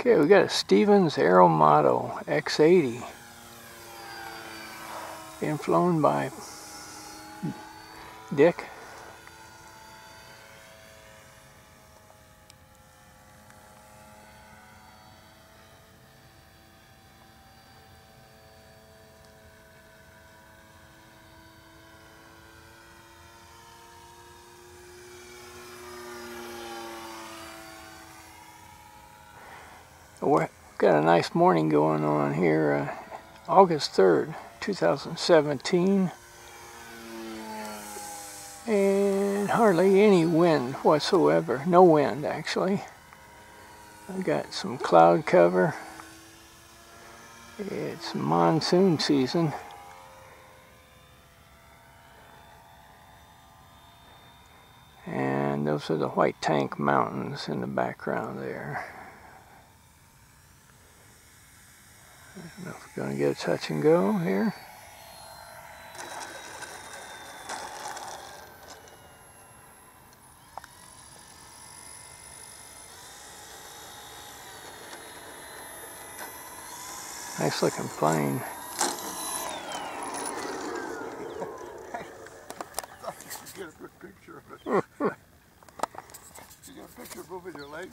Okay, we got a Stevens AeroModel X80 being flown by Dick. We've got a nice morning going on here, uh, August 3rd, 2017. And hardly any wind whatsoever. No wind, actually. I've got some cloud cover. It's monsoon season. And those are the White Tank Mountains in the background there. know if we're going to get a touch and go here. Nice looking plane. get a picture of it. you get a picture moving your leg?